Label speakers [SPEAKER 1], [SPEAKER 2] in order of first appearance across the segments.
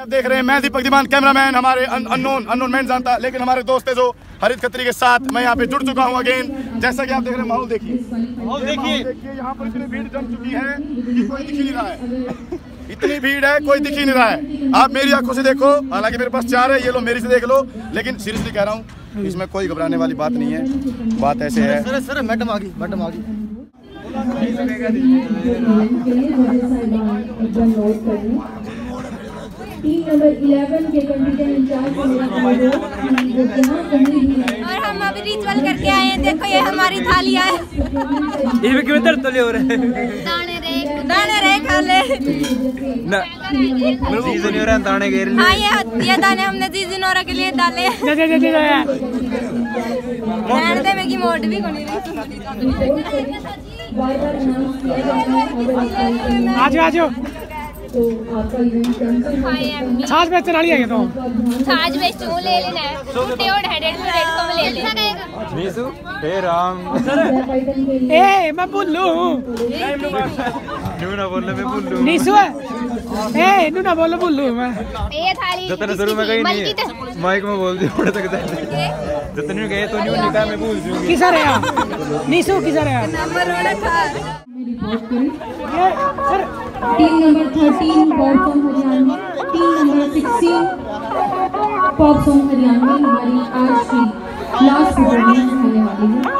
[SPEAKER 1] आप देख रहे हैं मैं दीपक दीवान कैमरामैन हमारे अननोन अननोन मैन जानता लेकिन हमारे दोस्त है जो हरित खत्री के साथ मैं यहाँ पे जुड़ चुका हूँ अगेन जैसा कि आप देख रहे हैं माहौल देखिए। माहौल देखिए। देखिए यहाँ पर इतनी भीड़ जम चुकी है कि कोई दिख ही नहीं रहा है। इतनी भीड़ है कोई दिख ही नहीं रहा है। आप मेरी आँखों से देखो हालाँकि मेरे पास चार है ये लो मेरी से देख लो लेकिन सीरियसली कह रहा हूँ इसमें कोई घबराने वाली बात नहीं है। बात ऐसे है।
[SPEAKER 2] सर सर मैडम आ गई मैडम आ गई।
[SPEAKER 3] टीम नंबर 11 के कंप्यूटर इंचार्ज को मेरा अनुरोध कि वो जहाँ भी है।
[SPEAKER 4] और हम अभी रिचुअल करके आए हैं। देखो ये हमारी थालियाँ है।
[SPEAKER 5] ये भी क्यों दर्द तले हो रहे हैं?
[SPEAKER 4] दाने रे दाने रे खा ले
[SPEAKER 5] ना सीज़न हो रहा है दाने घेर
[SPEAKER 4] हाँ ये ये दाने हमने जीजी नोरा के लिए डाले। रहने दे मेरी मोट भी कोनी
[SPEAKER 3] है में
[SPEAKER 6] आजो आजो छाछ बेचने वाली है? ये तो
[SPEAKER 4] छाछ में चू ले लेना है। छोटे और हेडेड में रेड को ले लेना
[SPEAKER 5] नीसू हे राम।
[SPEAKER 3] के लिए
[SPEAKER 6] ए मैं बुल्लू हूँ
[SPEAKER 5] न्यू ना बोलने में भूल? लूँ
[SPEAKER 6] नीसू है? ए इन्हू ना बोलो बुल्लू हूँ मैं।
[SPEAKER 4] ये थाली
[SPEAKER 5] जतने शुरू में कहीं नहीं माइक में बोल दिया सकता है। जतने गए तो न्यू निकाह में भूल दूँगी
[SPEAKER 6] किसा रे यार नीसू किसा रे यार
[SPEAKER 4] नंबर वाला था।
[SPEAKER 3] रिपोर्ट करी।
[SPEAKER 6] ये sir
[SPEAKER 3] team number 13 pop song Haryanvi team number 16 pop song Haryanvi हमारी आज की लास्ट परफॉर्मेंस होने वाली है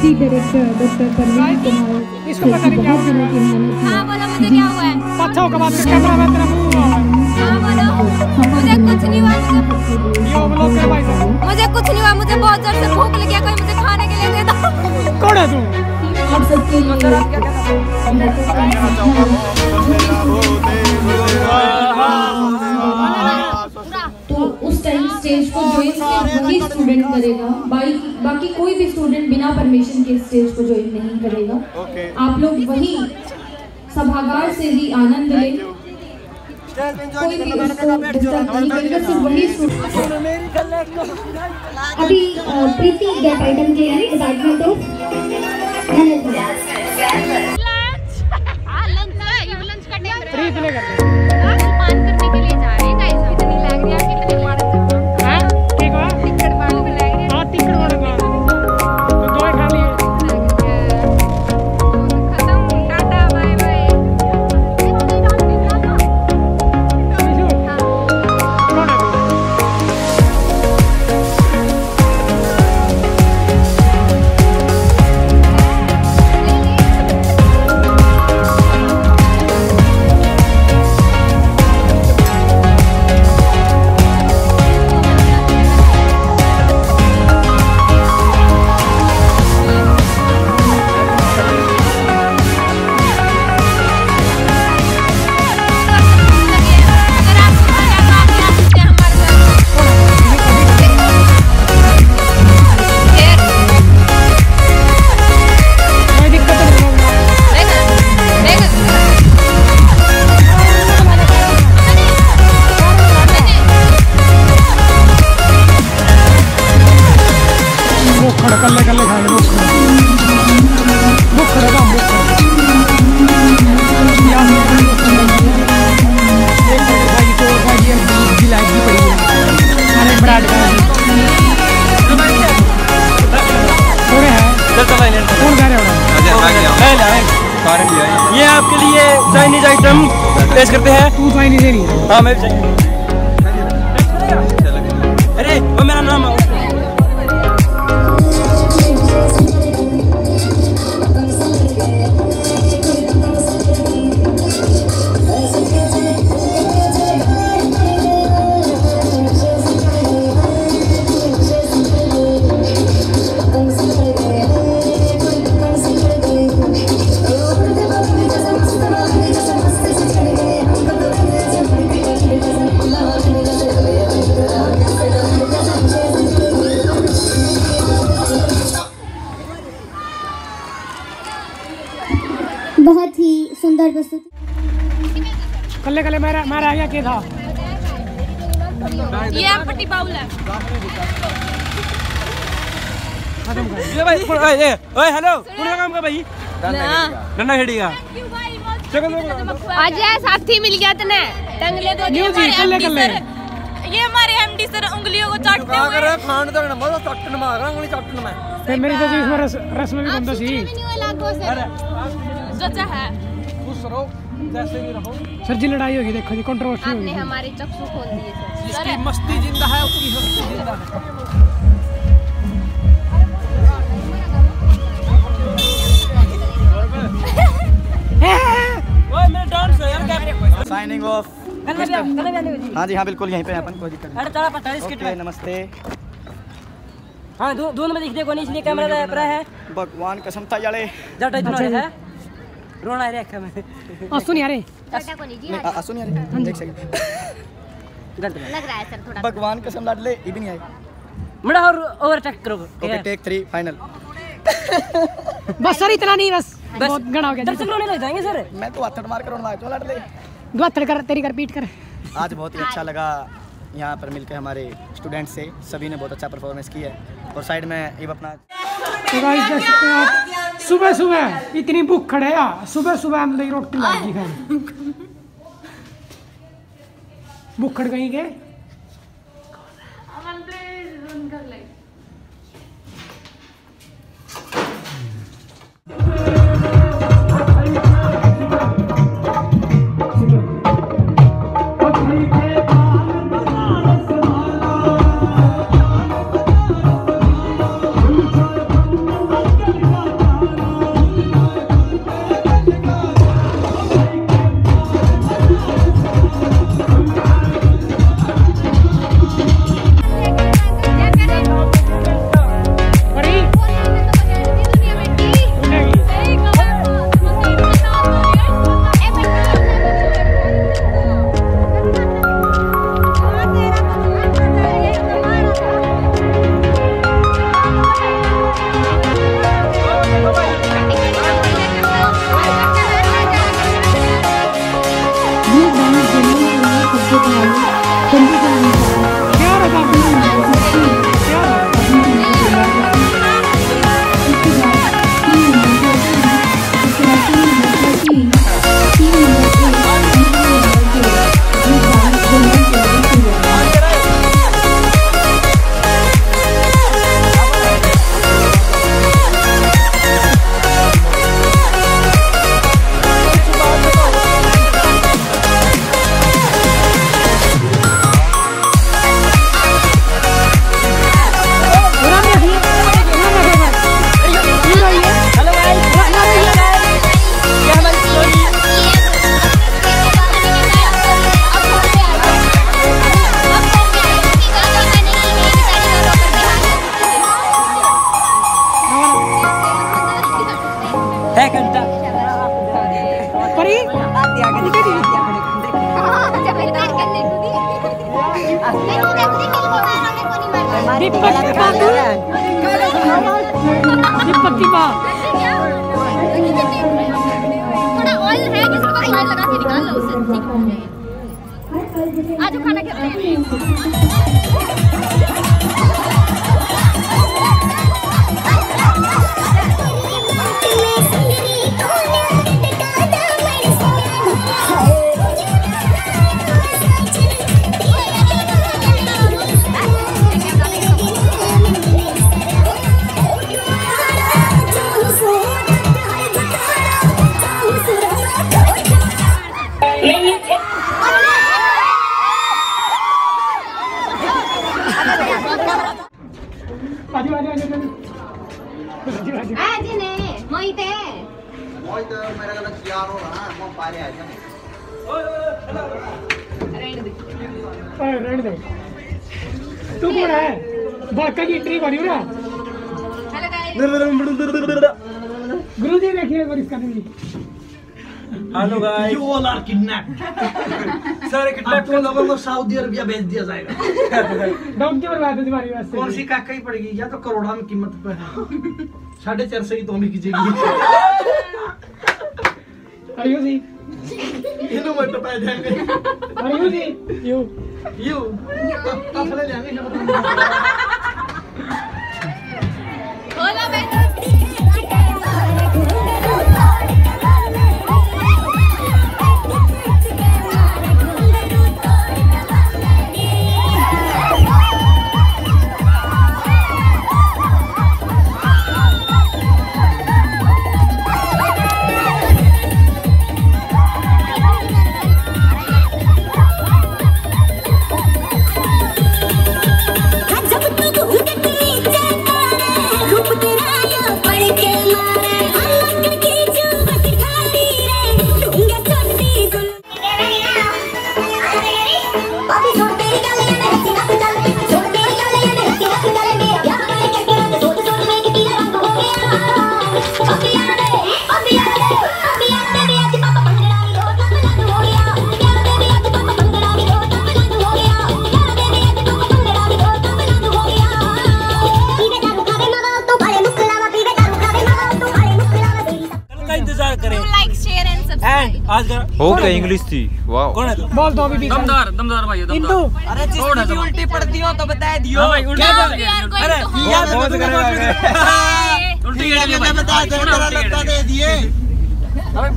[SPEAKER 3] deputy director doctor Parveen Kumar
[SPEAKER 6] इसको पता नहीं क्या
[SPEAKER 3] की
[SPEAKER 4] हाँ बोलो मुझे क्या हुआ है?
[SPEAKER 6] पाछा होकर बात कैमरा में तेरा मुँह हुआ। है
[SPEAKER 4] हाँ बोलो। मुझे कुछ नहीं हुआ मुझे
[SPEAKER 6] ये ब्लॉग कर भाई। साहब
[SPEAKER 4] मुझे कुछ नहीं हुआ मुझे बहुत ज़ोर से भूख लगी है कोई मुझे खाने के लिए दे दो।
[SPEAKER 6] कौन है तू?
[SPEAKER 3] आप सबके लिए को ज्वाइन सिर्फ़ वही स्टूडेंट करेगा। बाकी बाकी कोई भी स्टूडेंट बिना परमिशन के स्टेज को ज्वाइन नहीं करेगा।
[SPEAKER 1] ओके
[SPEAKER 3] आप लोग वही सभागार से ही आनंद लें। कोई भी उसको डिस्टर्ब नहीं करेगा सिर्फ़ वही स्टूडेंट अभी प्रीति गेट आइटम के लिए डिपार्टमेंट ऑफ़
[SPEAKER 6] कर दे
[SPEAKER 4] करने के लिए जा रहे हैं गाइस कितनी लग रही है
[SPEAKER 2] आपके लिए चाइनीज़ आइटम पेश करते हैं।
[SPEAKER 4] तू चाइनीज़ नहीं।
[SPEAKER 2] हाँ मैं भी चाइनीज़ अरे वो मेरा
[SPEAKER 4] कल्ले कल्ले मेरा मेरा आया क्या था?
[SPEAKER 7] ये आप बाउल है।
[SPEAKER 2] ये भाई ओए ये ओए हेलो। कौन का काम का भाई। डंडा खेड़ेगा
[SPEAKER 7] आज यार साथी मिल गया तने टंगले तो
[SPEAKER 4] न्यू जी कल्ले कल्ले।
[SPEAKER 7] ये हमारे एमडी सर उंगलियों को चाटते हुए।
[SPEAKER 2] खान तो ना मज़ा चट्टन मार रहा उंगली चट्टन में।
[SPEAKER 4] फिर मेरी तो इसमें रस रस में भी बनता सी।
[SPEAKER 7] अरे सोचा है।
[SPEAKER 2] खुश रहो। जैसे भी रहो
[SPEAKER 4] सर जी लड़ाई होगी देखो जी कंट्रोवर्सी होगी।
[SPEAKER 7] हमारे चक्षु खोल दिए सर
[SPEAKER 2] जिसकी मस्ती ज़िंदा है उसकी हस्ती ज़िंदा है। ओए मेरा डांस है यार क्या
[SPEAKER 8] साइनिंग ऑफ़ हाँ जी हाँ बिल्कुल यहीं पे अपन कोई दिक्कत
[SPEAKER 2] अरे चला पता है
[SPEAKER 8] नहीं नमस्ते।
[SPEAKER 2] हाँ दो दोनों में दिख दे कोनी इसलिए कैमरा है
[SPEAKER 8] भगवान कसम था याले
[SPEAKER 2] जटा इतना है। रोना है रेखा में
[SPEAKER 4] आ सुन यार
[SPEAKER 7] को नहीं जी
[SPEAKER 8] नहीं, आ- आ, सुन यार एक सेकंड
[SPEAKER 2] गलत
[SPEAKER 7] लग रहा है सर थोड़ा।
[SPEAKER 8] भगवान कसम ये भी नहीं आए
[SPEAKER 2] बड़ा और करो।
[SPEAKER 8] ओके टेक थ्री फाइनल
[SPEAKER 4] बस सर इतना नहीं बस बहुत हो गया।
[SPEAKER 2] दर्शक रोने लग जाएँगे सर।
[SPEAKER 8] मैं तो मार कर लाडले
[SPEAKER 4] दुआ थड़ कर तेरी कर पीट कर।
[SPEAKER 8] आज बहुत ही अच्छा लगा यहाँ पर मिलकर हमारे स्टूडेंट से। सभी ने बहुत अच्छा परफॉर्मेंस किया है। और साइड में ये अपना
[SPEAKER 4] तो गाइस देख सकते हैं आप सुबह सुबह इतनी भूख खड़े आ। सुबह सुबह हम लोग रोटी लाएगी खाने। भूख खड़ गई के
[SPEAKER 7] निकाल लो उससे ठीक आज खाना खा हैं।
[SPEAKER 6] रहने दो। तू कौन है? बाका की एंट्री हो ना। गुरु जी देखिए एक बार इसका नहीं
[SPEAKER 2] hello guys
[SPEAKER 7] You all are kidnapped.
[SPEAKER 2] Sir
[SPEAKER 7] आप लोगों को सऊदी अरबिया भेज दिया जाएगा।
[SPEAKER 6] डॉक्टर बर्बाद है तुम्हारी से।
[SPEAKER 7] कौन सी काका ही पड़ेगी? या तो करोड़ा में कीमत पे साढ़े चार सौ की तो हमें कीजिएगी
[SPEAKER 6] आयु जी
[SPEAKER 7] इन्हों में टपा जाएँगे
[SPEAKER 6] आयु जी यू
[SPEAKER 7] यू अपने जाएँगे ना
[SPEAKER 9] हो गया
[SPEAKER 5] इंग्लिश थी वाह
[SPEAKER 2] कौन है तू?
[SPEAKER 6] बोल दो अभी भी
[SPEAKER 2] दमदार दमदार भाई दमदार.
[SPEAKER 10] अरे जिसकी भी उल्टी पड़ती हो तो बता दियो।
[SPEAKER 2] भाई उल्टी अरे यार बहुत कर
[SPEAKER 10] रहा है उल्टी बता दे दिए।
[SPEAKER 2] अबे